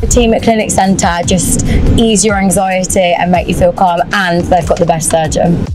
The team at Clinic Center just ease your anxiety and make you feel calm and they've got the best surgeon.